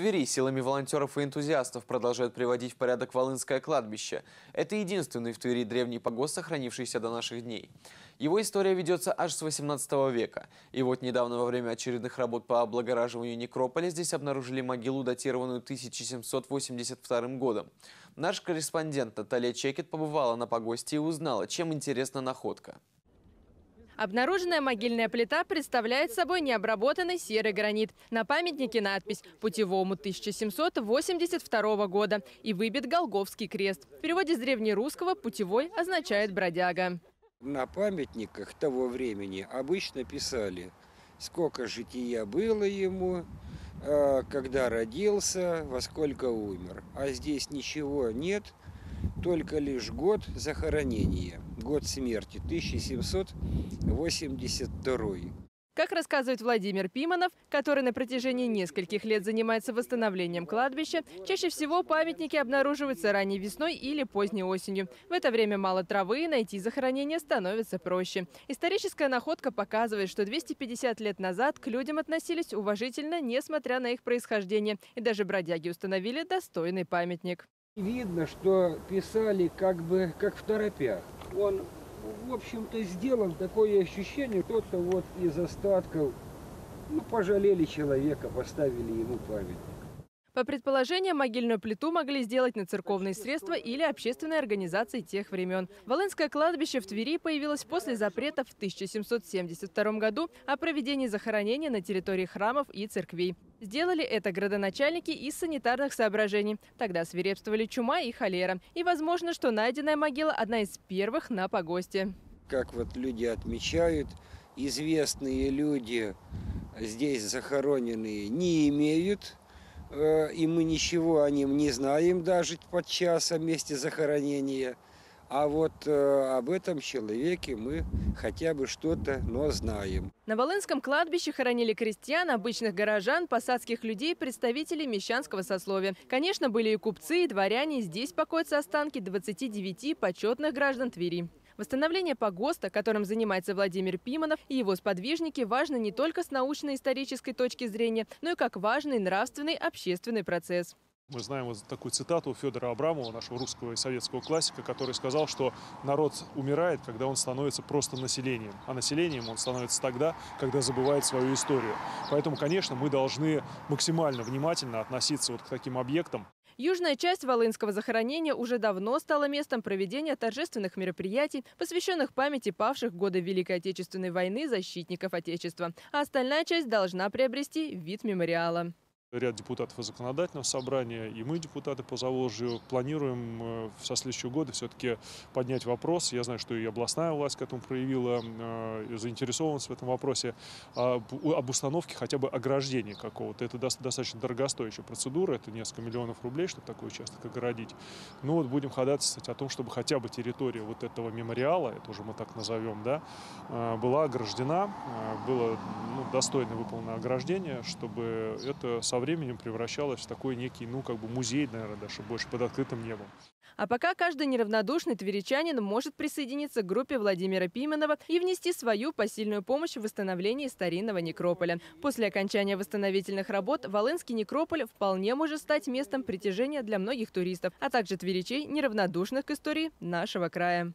Твери силами волонтеров и энтузиастов продолжают приводить в порядок Волынское кладбище. Это единственный в Твери древний погост, сохранившийся до наших дней. Его история ведется аж с 18 века. И вот недавно во время очередных работ по облагораживанию некрополя здесь обнаружили могилу, датированную 1782 годом. Наш корреспондент Наталья Чекет побывала на погосте и узнала, чем интересна находка. Обнаруженная могильная плита представляет собой необработанный серый гранит. На памятнике надпись «Путевому 1782 года» и выбит Голговский крест. В переводе с древнерусского «путевой» означает «бродяга». На памятниках того времени обычно писали, сколько жития было ему, а, когда родился, во сколько умер. А здесь ничего нет, только лишь год захоронения, год смерти, 1782. Как рассказывает Владимир Пиманов, который на протяжении нескольких лет занимается восстановлением кладбища, чаще всего памятники обнаруживаются ранней весной или поздней осенью. В это время мало травы, и найти захоронение становится проще. Историческая находка показывает, что 250 лет назад к людям относились уважительно, несмотря на их происхождение. И даже бродяги установили достойный памятник. Видно, что писали как бы как в торопях. Он, в общем-то, сделан такое ощущение, кто-то вот из остатков, ну, пожалели человека, поставили ему памятник. По предположениям, могильную плиту могли сделать на церковные средства или общественные организации тех времен. Волынское кладбище в Твери появилось после запрета в 1772 году о проведении захоронения на территории храмов и церквей. Сделали это градоначальники из санитарных соображений. Тогда свирепствовали чума и холера. И возможно, что найденная могила одна из первых на погосте. Как вот люди отмечают, известные люди здесь захороненные не имеют Э, и мы ничего о нем не знаем даже подчас о месте захоронения. А вот э, об этом человеке мы хотя бы что-то, но знаем. На Волынском кладбище хоронили крестьян, обычных горожан, посадских людей, представителей мещанского сословия. Конечно, были и купцы, и дворяне. Здесь покоятся останки 29 почетных граждан Твери. Восстановление погоста, которым занимается Владимир Пиманов и его сподвижники, важно не только с научно-исторической точки зрения, но и как важный нравственный общественный процесс. Мы знаем вот такую цитату Федора Абрамова, нашего русского и советского классика, который сказал, что народ умирает, когда он становится просто населением. А населением он становится тогда, когда забывает свою историю. Поэтому, конечно, мы должны максимально внимательно относиться вот к таким объектам. Южная часть Волынского захоронения уже давно стала местом проведения торжественных мероприятий, посвященных памяти павших в годы Великой Отечественной войны защитников Отечества. А остальная часть должна приобрести вид мемориала ряд депутатов из законодательного собрания, и мы, депутаты по Заволжью, планируем э, со следующего года все-таки поднять вопрос. Я знаю, что и областная власть к этому проявила э, заинтересованность в этом вопросе, об, об установке хотя бы ограждения какого-то. Это достаточно дорогостоящая процедура, это несколько миллионов рублей, чтобы такой участок огородить. Ну вот будем ходатайствовать о том, чтобы хотя бы территория вот этого мемориала, это уже мы так назовем, да, э, была ограждена, было ну, достойно выполнено ограждение, чтобы это со временем превращалось в такой некий, ну, как бы музей, наверное, даже больше под открытым небом. А пока каждый неравнодушный тверичанин может присоединиться к группе Владимира Пименова и внести свою посильную помощь в восстановлении старинного некрополя. После окончания восстановительных работ Волынский некрополь вполне может стать местом притяжения для многих туристов, а также тверичей, неравнодушных к истории нашего края.